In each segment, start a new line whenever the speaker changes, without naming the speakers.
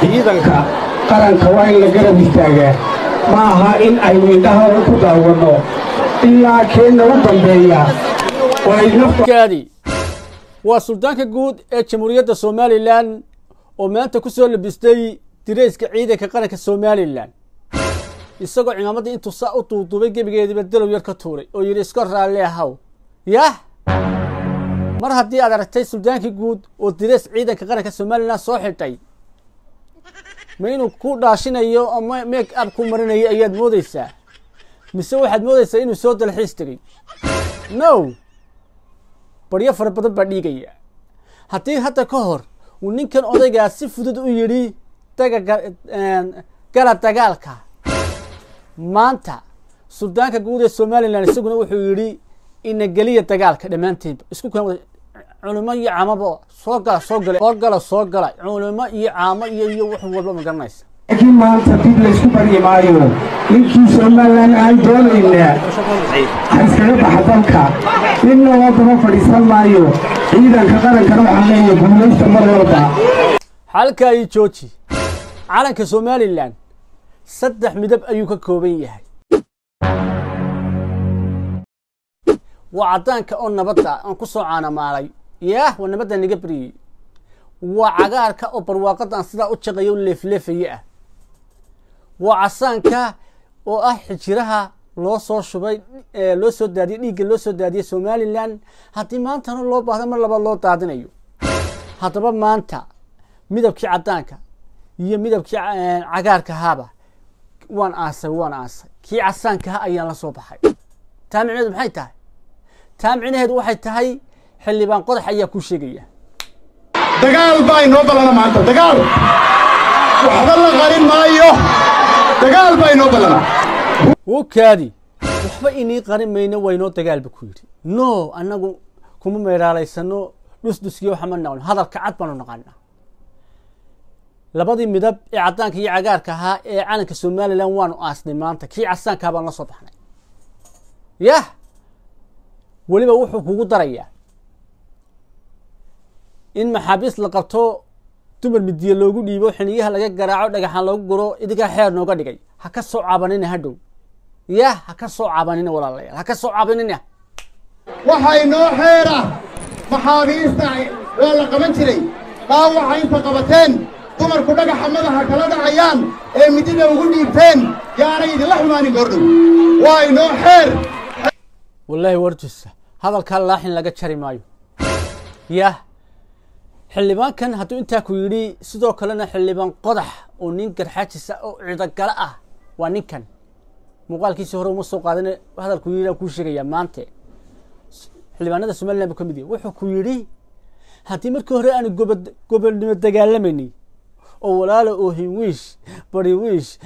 ciidanka qaranka waa in la garab istaagaa ma aha in aynu indhahooda ku daawanno. Ilaa keenna u dambeeya.
Waa suldaanka guud ee jamhuuriyadda somalilan oo maanta ku soo labistay dirayska ciidanka qaranka somalilan. Isagoo cimaamaddii intuu saa u duuduubay gebigeediiba dalow yar ka tuuray oo yidhi iska raalli ahaw yah mar haddii aad aragtay suldaankii guud oo dirays ciidanka qaranka somalilan soo xidhay ma inuu ku dhaashinayo ama make up ku marinayo ayaad moodeysaa mise waxaad moodeysaa inuu soo dalxiis tegey no! Baryo fara badan baa dhiigaya. Haddii hadda ka hor uu ninkan odaygaa si fudud u yidhi daga gala dagaalka maanta suldaanka guud ee somalilan isaguna wuxuu yidhi ina geliya dagaalka dhammaanteedba isku culimo iyo caamaba soo gala soo gala soo gala soo gala. Culimo iyo caamo iyo iyo wax walba ma garanaysa.
Laakiin maanta dib laysku baryi maayo ninkii somalilan aan doonaynaa ha iskaga baxa dalka. Ninna oo daba fadhiisan maayo ciidanka qarankana waxaan leeyahay guulaysta mar walba.
Xalka iyo jooji calanka somalilan saddex midab ayuu ka kooban yahay. Waa caddaanka oo nabadda aan ku soo caanamaalay yaah waa nabadda naga baryey waa cagaarka oo barwaaqadda aan sidaa u jaqayo leefleefaya ah. Waa casaanka oo ah xijiraha loo soo shubay loo soo daadiyey dhiigga loo soo daadiyey somalilan haddii maantana loo baahdo mar labaad loo daadinayo. Haddaba maanta midabkii caddaanka iyo midabkii cagaarka haaba waan aasay waan aasay. Kii casaankaha ayaan la soo baxay. Taa micneheedu maxay tahay? Taa micnaheedu waxay tahay xildhibaan qodax ayaa kuu sheegaya.
Dagaal baa inoo ballana maanta dagaal. Waxba la qarin maayo. Dagaal baa inoo ballana
wuu kaadi waxba inii qarin mayno waynoo dagaalba ku yidhi. No annagu kuma meeraalaysano dhusdhuskiyo waxama naqno hadalka cad baanu naqaanaa labadii midab ee caddaanka iyo cagaarka ahaa ee calanka somalilan waanu aasnay maanta kii casaankaa baan la soo baxnay. Yah weliba wuxuu kugu darayaa in maxaabiis la qabto dumar midiye loogu dhiibo xiniyaha laga garaaco dhagaxaan loogu guro idinkaa xeer nooga dhigay. Ha ka soo cabanina hadhow yah ha ka soo cabanina walaalayaal. Ha ka soo cabanina
waxaa inoo xeera maxaabiista waa la qaban jiray. Dhaawaca inta qabateen dumarku dhagaxa madaxa kala dhacayaan ee midida ugu dhiibteen yaanay idinla xumaanin goordhow waa inoo xeer.
Wallaahi warjisa hadalkaa laaxin laga jari maayo. Yah xildhibaankan hadduu intaa ku yidhi sidoo kalena xildhibaan qodax oo nin garxaajisa oo cidogalo ah waa ninkan. Muuqaalkiisi hore uma soo qaadane hadalku yidhi kuu sheegayaa xildhibaanada somalilan ka mid wuxuu ku yidhi haddii markii hore aanu gobo gobolnimo dagaalamayni oo walaalo oo hinwiish bari wiish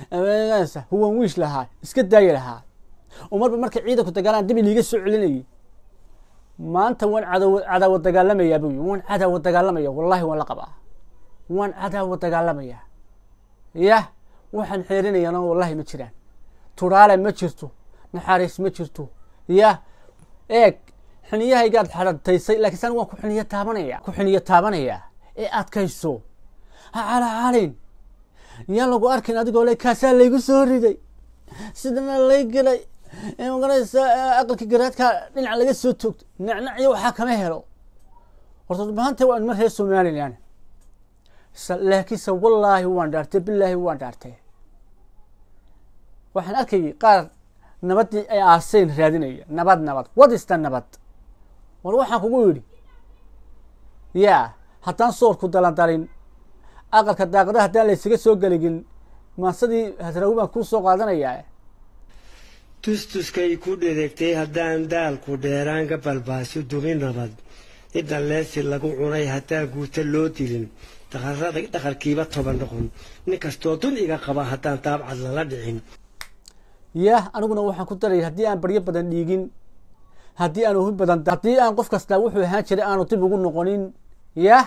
wiish lahaa iska daayi lahaa oo marba markay ciidanku dagaalaan dib iniiga soo celinayay maanta waan cadaw cadaawa dagaalamayaa yii waan cadaawa dagaalamaya. Wallahi waan la qabaa. Waan cadaawa dagaalamayaa yah waxaan xeerinayaana wallahi ma jiraan. Turaale ma jirto. Naxariis ma jirto. Yah eeg xiniyahaygaad xadhataysay laakiin san waan ku xiniyo taabanaya. Ku xiniyo taabanayaa ee adkayso ha calacalin yaan lagu arkin adigoo le kaasaa laygu soo riday. Sidana lay gelay magaraysa aqalka garaadka dhinaca laga soo toogto nacnacyo waxaa kama helo. Horta maanta waa mar reer somalilan laakiinse wallaahi waan dhaartay bilaahi waan dhaartay. Waxaan arkayay qaar nabaddii ay aaseen raadinaya. Nabad nabad. Wadista nabad? War waxaan kugu yidhi yaa haddaan soorku dalandalin aqalka daaqada haddaan laysaga soo geligin maasadii hasrawi baan kuu soo qaadanayaa
tustuskay ku dhereegtay haddaan daalku dheeraan ka dumi nabad idan leesi lagu cunay haddaan guuta loo dilin. Dhaqarkiiba toban noqon. Nin kastoo dun iga qaba haddaan daabcad lala dhicin.
Yah aniguna waxaan ku daraya haddii aan baryo badan dhiigin haddii aan ohin badan haddii aan qof kastaa wuxuu ahaan jiray aanu dib ugu noqonin yah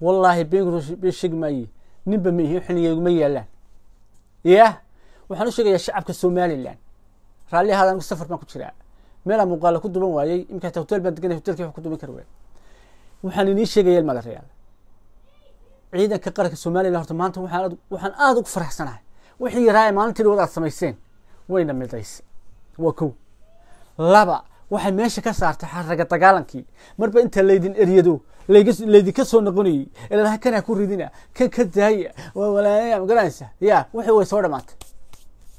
wallaahi been sheegi maaye ninba ma ihin xinigeyguma yaalaan. Yah waxaan u sheegayaa shacabka somalilan raalli ahaada anigu safar baan ku jiraa meelaa muuqaala ku duban waayey imika hata hotel baan deganay hotelkii wax ku duban kari waay waxaan inii sheegaya ilmaada reyaal ciidanka qaranka somalilan horta maanta waxaan waxaan aada ugu faraxsanahay. Wixii yaraa ee maalintii dhawad aad samayseen wayna midaysa waa kow. Laba waxay meesha ka saartay xaraga dagaalankii marba inta laydin eryado laydinka soo noqonayey elalaha kanaa ku ridina kan ka daaya waa walaaya magaranaysa ya wixii way soo dhamaatay.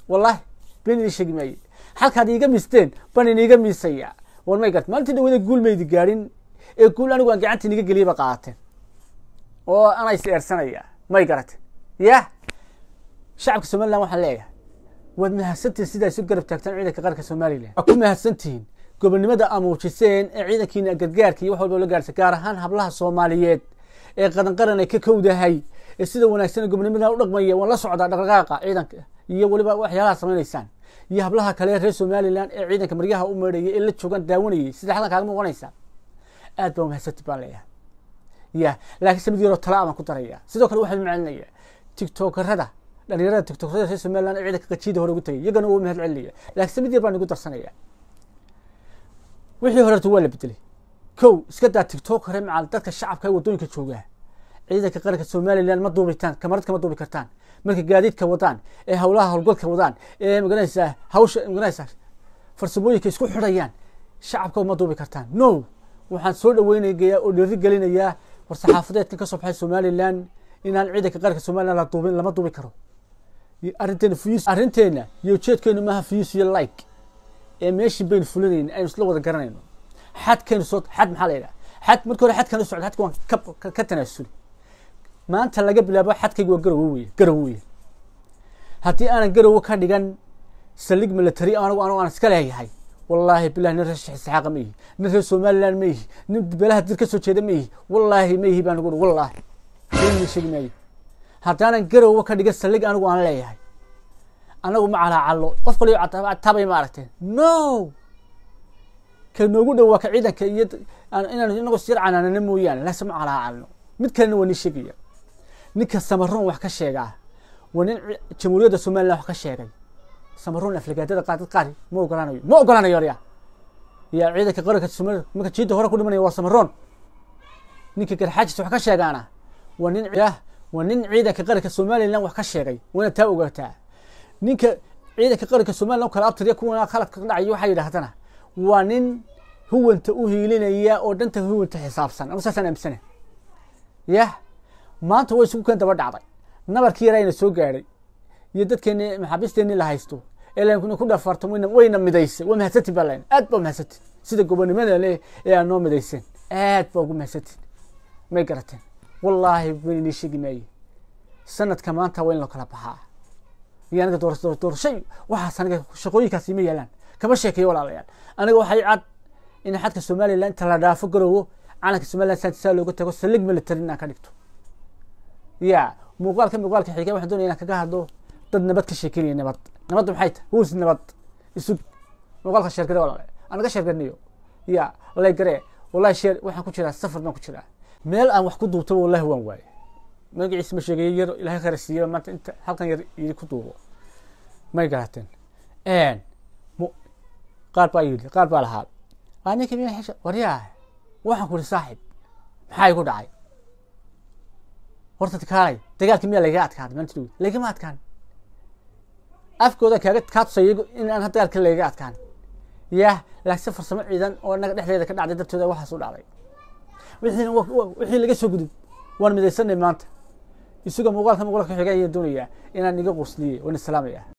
Wallahi been idin sheegi maaye halkaad iiga miisteen ban iniiga miisaya war may garta maalintii dhawada guul maydi gaadhin ee guul anigu aan gacanta iniga geliyay ba qaateen oo anaa is may garate ya shacabka somaliland waxaan leeyahay waad mahadsantihiin sidaa isu garab taagtaan ciidanka qaranka somalilan waa ku mahadsantihiin gobonimada aa muujiseen ee ciidankiina gargaarka iyo wax walba la gaarsa gaar ahaan hablaha soomaaliyeed. Ee qaran qaran ay ka kowdahay ee sida wanaagsan gobonimada u dhaqmaya waan la socdaa dhaqdhaqaaqa ciidanka iyo weliba waxyaalaha samaynaysaan iyo hablaha kale ee reer somalilan ee ciidanka maryaha u meedhayay ee la joogan daawanayay xalan kaaga muuqanaysa aad baa mahadsanti baan leeyahay. Ya laakiin se mid yaroo talaa baan ku daraya. Sidoo kale waxaan macelinaya tiktokerada dhalinyarada tiktokerada reer somaliland ee ciidanka qajiida hore ugu tagay iyagana waa mahad celinaya laakiin se mid yar baan igu darsanaya wixii horeeto waa la bedelay kow iska daa tiktokere macal dadka shacabka ee waddooyinka joogaa ciidanka qaranka somaliland ma duubitaan kamarad kama duubi kartaan marka gaadiidka wadaan ee howlaha howlgalka wadaan ee ma garanaysaa hawsha ma garanaysaa farsamooyinka isku xidhayaan shacabka ma duubi kartaan. No waxaan soo dhaweynayaa oo dhiiri gelinayaa war saxaafadeedkan ka soo baxay somaliland inaan ciidanka qaranka somaliland la duubin lama duubi karo. Arrinteena fuyus arrinteena iyo ujeedkeenu maaha fuyus iyo like ee meeshii baynu fulinayna aynu isla wada garanayno. Xadkeenu soo xad maxaa la yidhaha xad marka hore xadkan u socda xadka waan ka, ka, tanaasuli maanta laga bilaabo xadkayga waa garowe weye garowe weye haddii aanan garowe ka dhigan saldhig military anigu anigu aan iska leeyahay wallaahi bilahi nin reer isxaaqa ma ihi nin reer somaliland ma ihi nin beelaha dir ka soo jeeda ma ihi wallaahi ma ihi baan ugu wallaahi. Been sheegi maayo. Haddaanan garowe ka dhigan saldhig anigu aan leeyahay anagu ma calaacallo qof kale tabay ma aragteen no! Ka noogu dhow waa ka ciidanka iyo inaan inagu sir canaanana mooyaane laase ma calaacalno mid kalena waa nin sheegaya ninka samaroon wax ka sheegaa waa nin jamhuuriyadda somaliland wax ka sheegay. Samaroon aflagaadada qaar dad qaar ma ogolaanayo ma ogolaanayo orya ya ciidanka qaranka somaliland marka jiidda hore ku dhimanaya waa samaroon ninka garxaajis wax ka sheegaana. Waa nin waa nin ciidanka qaranka somaliland wax ka sheegay waana taa ogaataa. Ninka ciidanka qaranka somaliland kala abtiriya kuwana khaladka ka dhacaya waxaa yidhahdana waa nin huwanta u hiilinaya oo dhanta huwanta xisaabsan ama saasaan aaminsana yah maanta way isugu keen daba dhacday. Nabarkii yarayna soo gaadhay. Iyo dadkeeni maxaabiisteenii la haysto. Ee lankuna ku dhafarto wayna midaysay. Waa mahadsantin baa layn aad baa mahadsantin sida gobonimada leh ee aad noo midayseen. Aad baa ugu mahadsantin may garateen. Wallaahi wayn inii sheegi maaye. Sanadka maanta waa in loo kala baxaa. Iyo doorasho doorashay waxaas aniga shaqooyinkaasi ma yaalaan kama sheekeeyo walaalayaal aniga waxay cad in xadka somaliland inta la dhaafo garowo calanka somaliland saa looga tago salig military inaan ka dhigto ya muuqaalka muuqaalka xiga waxaan doonaya inaan kaga hadlo dad nabad ka sheekeynaya nabad. Nabadda maxay tahay? Huus nabad? Isug muuqaalka sheergare walaalayaal anaga sheergarniyo ya laygare wallahi sheer waxaan ku jiraa safar baan ku jiraa. Meel aan wax ku duubtaba wallahi waan waaye magaciisa ma sheegayo yar ilahay khayr siiyo maanta inta halkan yar yiri ku duubo. May garateen qaar baa yidhi qaar baa lahaa. Waa ninka waryaa waxaan ku ihi saaxib maxaa igu dhacay horta kaalay dagaalkii miyaa lagaga adkaaday maalinta dhow lagama adkaan. Afkooda kaaga kaa tusay in aan dagaalka lagaga adkaan. Yah laakiin farsamo ciidan oo inaga dhexdeeda ka dhacday dartooda waxaas u dhacday. Wixiina wixii laga soo gudub waan midaysanay maanta. Isagoo muuqaalka muuqaalka xiga ayaan doonayaa inaan iga qusliye waan islaamaya